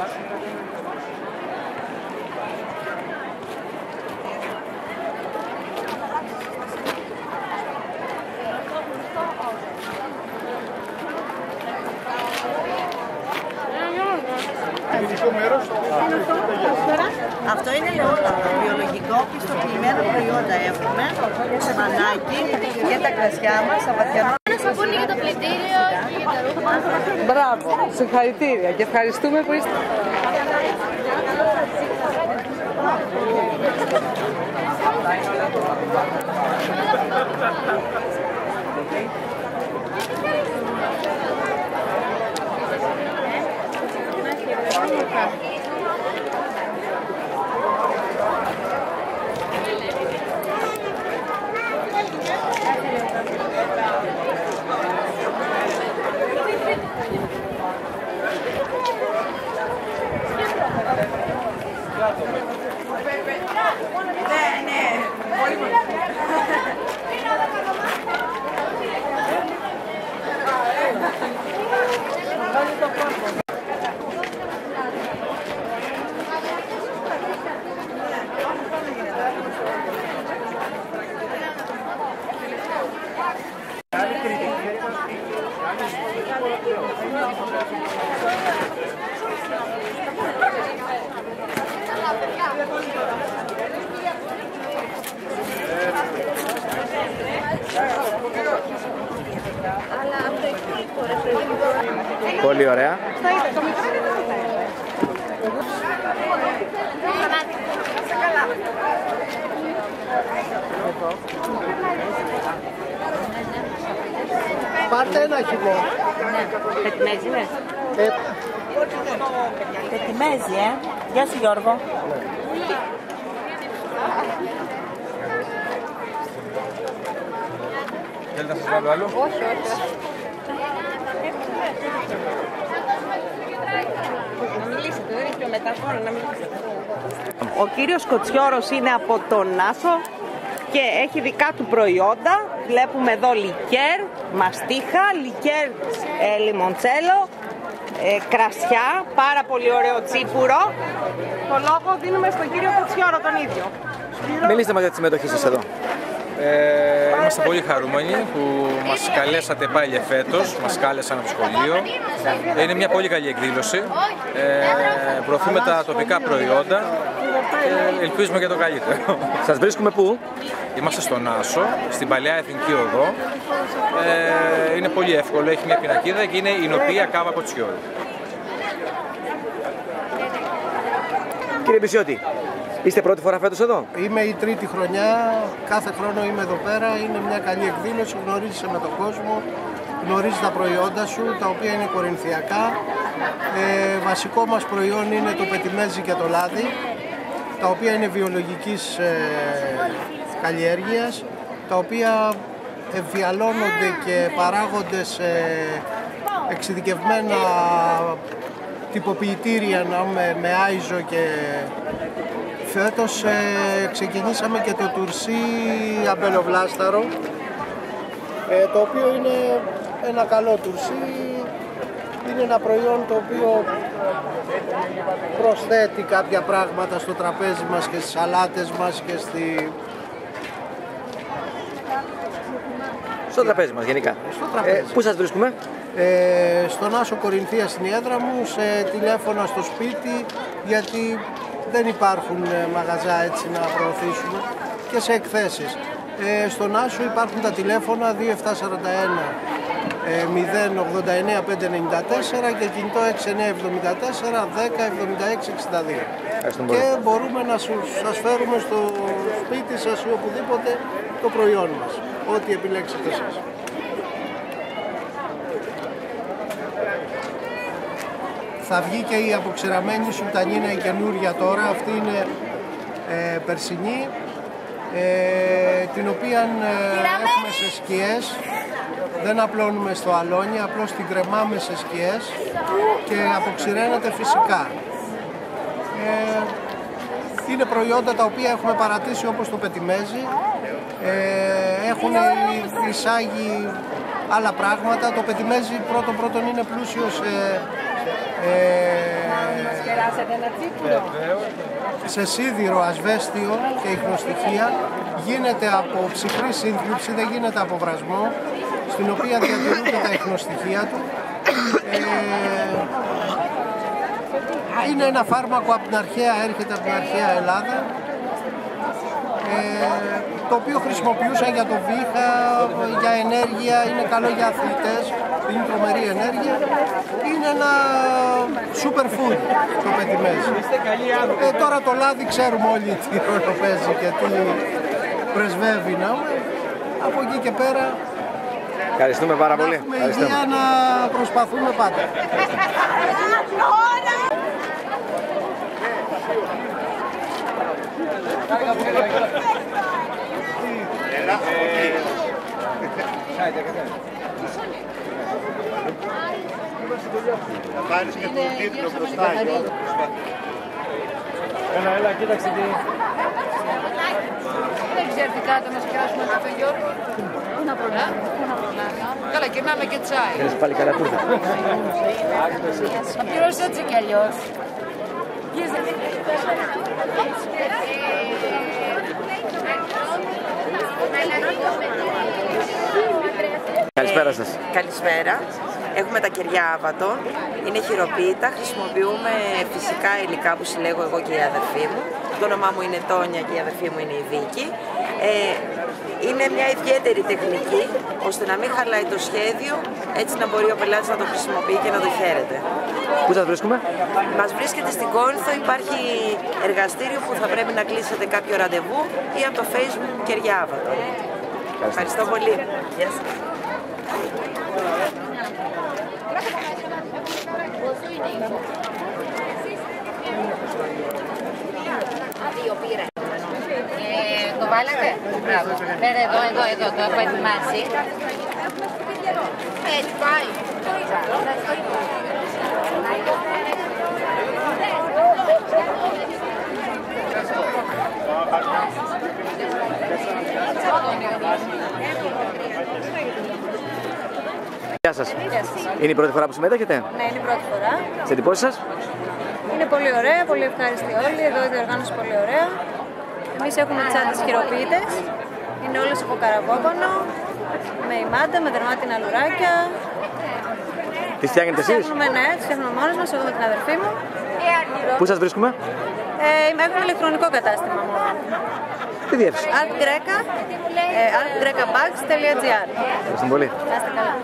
Αυτό είναι ελαιόλαδο, βιολογικό, πιστοποιημένα προϊόντα έχουμε, σε μανάκι και τα κρασιά μας, απατιανό. Ένα σαπούνι για το πλυντήριο και για τα ρούχα. Μπράβο, συγχαρητήρια και ευχαριστούμε που είστε. Πολύ Πάρτε ένα χυμό. Πετιμέζι, ναι. Ε, Πετιμέζι, ε. Γεια σου Γιώργο. Θέλετε να σας βάλω άλλο; Ο κύριος Κοτσιόρος είναι από τον Άσο και έχει δικά του προϊόντα. Βλέπουμε εδώ λικέρ, μαστίχα, λικέρ ε, λιμοντσέλο, ε, κρασιά, πάρα πολύ ωραίο τσίπουρο. Το λόγο δίνουμε στον κύριο Κοτσιόρο τον ίδιο. Μιλήστε μας για τη συμμετοχή σας εδώ. Ε, είμαστε πολύ χαρούμενοι που μας καλέσατε πάλι για φέτος, μας κάλεσαν από το σχολείο. Είναι μια πολύ καλή εκδήλωση. Ε, προωθούμε τα τοπικά προϊόντα και ελπίζουμε για το καλύτερο. Σας βρίσκουμε πού; Είμαστε στον Άσο, στην παλιά Εθνική Οδό. Ε, είναι πολύ εύκολο, έχει μια πινακίδα και είναι η νοπία Κάβα Κοτσιόρη. Κύριε Μπισιώτη, είστε πρώτη φορά φέτος εδώ; Είμαι η τρίτη χρονιά, κάθε χρόνο είμαι εδώ πέρα, είναι μια καλή εκδήλωση, γνωρίζεις με τον κόσμο, γνωρίζεις τα προϊόντα σου, τα οποία είναι κορινθιακά. Ε, βασικό μας προϊόν είναι το πετιμέζι και το λάδι, τα οποία είναι βιολογικής ε, καλλιέργειας, τα οποία ευβιαλώνονται και παράγονται σε εξειδικευμένα τυποποιητήρια να με, με άιζο και φέτος ε, ξεκινήσαμε και το τουρσί αμπελοβλάσταρο ε, το οποίο είναι ένα καλό τουρσί είναι ένα προϊόν το οποίο προσθέτει κάποια πράγματα στο τραπέζι μας και στις σαλάτες μας και στη... Στο τραπέζι μας γενικά. Στο τραπέζι. Ε, πού σας βρίσκουμε; ε, στον Άσο Κορινθία στην έδρα μου, σε τηλέφωνα στο σπίτι, γιατί δεν υπάρχουν ε, μαγαζά έτσι να προωθήσουμε και σε εκθέσεις. Ε, στον Άσο υπάρχουν τα τηλέφωνα 2741 ε, 089 594 και κινητό 6974 10 76 62. Ευχαριστούμε Και πολύ. μπορούμε να σου, σας φέρουμε στο σπίτι σας ή οπουδήποτε το προϊόν μας, ό,τι επιλέξετε εσείς. Θα βγει και η αποξηραμένη σουλτανίνα η καινούρια τώρα, αυτή είναι ε, περσινή, ε, την οποία ε, έχουμε σε σκιές, δεν απλώνουμε στο αλόνι, απλώς την κρεμάμε σε σκιές και αποξηραίνεται φυσικά. Ε, είναι προϊόντα τα οποία έχουμε παρατήσει όπως το πετιμέζι, ε, έχουν εισάγει άλλα πράγματα. Το πετιμέζι πρώτον πρώτον είναι πλούσιο σε ε, σε σίδηρο, ασβέστιο και ιχνοστοιχεία γίνεται από ψυχρή σύνθλιψη, δεν γίνεται από βρασμό, στην οποία διατηρούνται τα ιχνοστοιχεία του. Ε, είναι ένα φάρμακο από την αρχαία, έρχεται από την αρχαία Ελλάδα, ε, το οποίο χρησιμοποιούσαν για το βήχα, για ενέργεια, είναι καλό για αθλητές, είναι τρομερή ενέργεια. Είναι ένα super food το πετιμέζι. Ε, τώρα το λάδι ξέρουμε όλοι τι ρόλο παίζει και τι πρεσβεύει να Από εκεί και πέρα Ευχαριστούμε πάρα να πολύ. έχουμε Ευχαριστούμε. ιδέα να προσπαθούμε πάντα. Πάρεις και τον τίτλο μπροστά. Έλα, έλα, κοίταξε τι. Δεν ξέρει τι κάνετε να σκεράσουμε καφέ Γιώργο. Πού να προλάβει, πού να προλάβει. Καλά, κερνάμε και τσάι. Θέλεις πάλι καλά τούρτα. Θα πληρώσει έτσι κι αλλιώς. Καλησπέρα σας. Καλησπέρα. Έχουμε τα κεριά άβατο. Είναι χειροποίητα. Χρησιμοποιούμε φυσικά υλικά που συλλέγω εγώ και η αδερφή μου. Το όνομά μου είναι Τόνια και η αδερφή μου είναι η Βίκη. Ε, είναι μια ιδιαίτερη τεχνική ώστε να μην χαλάει το σχέδιο, έτσι να μπορεί ο πελάτης να το χρησιμοποιεί και να το χαίρεται. Πού σας βρίσκουμε; Μας βρίσκεται στην Κόρινθο, υπάρχει εργαστήριο που θα πρέπει να κλείσετε κάποιο ραντεβού ή από το facebook Κεριά Άβατο. Ευχαριστώ πολύ. Γεια σας. Ε, το βάλατε. Μπράβο. Πέρα εδώ, εδώ, εδώ, το έχω ετοιμάσει. Έτσι πάει. Γεια σας. Είναι η πρώτη φορά που συμμετέχετε; Ναι, είναι η πρώτη φορά. Σε εντυπώσεις σας; Είναι πολύ ωραία, πολύ ευχάριστη όλοι. Εδώ η διοργάνωση πολύ ωραία. Εμείς έχουμε τις άντρες χειροποίητες. Είναι όλες από καραβόκονο, με ημάντα, με δερμάτινα λουράκια. Τις φτιάχνετε εσείς; Φτιάχνουμε, ναι, τις φτιάχνουμε μόνες μας, εγώ με την αδερφή μου. Πού σας βρίσκουμε; Ε, έχουμε ηλεκτρονικό κατάστημα μόνο. Τι διεύθυνση; artgreca, ε, artgrecabags.gr Ευχαριστούμε πολύ. Να είστε καλά.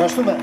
Ευχαριστούμε.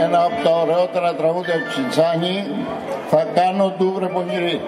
Ένα από τα ωραιότερα τραγούδια του Τσιτσάνη θα κάνω ντούβρε πονηρή.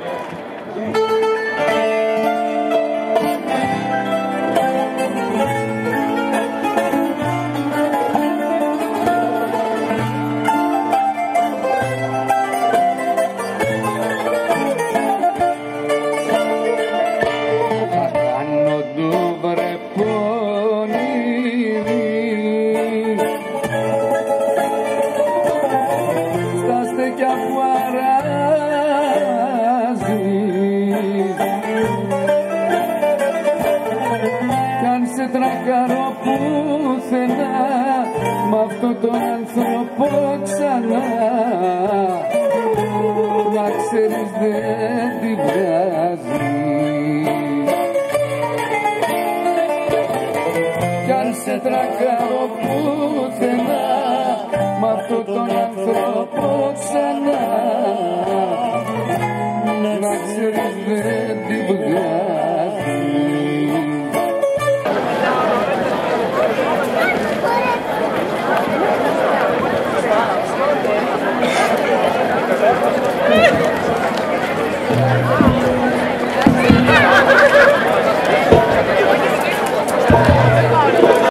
Άνθρωπο ξανά Να ξέρεις δεν τη βγάζει. Κι αν σε τρακάρω πουθενά Μ' αυτό τον άνθρωπο ξανά. Να ξέρεις δεν τη βγάζει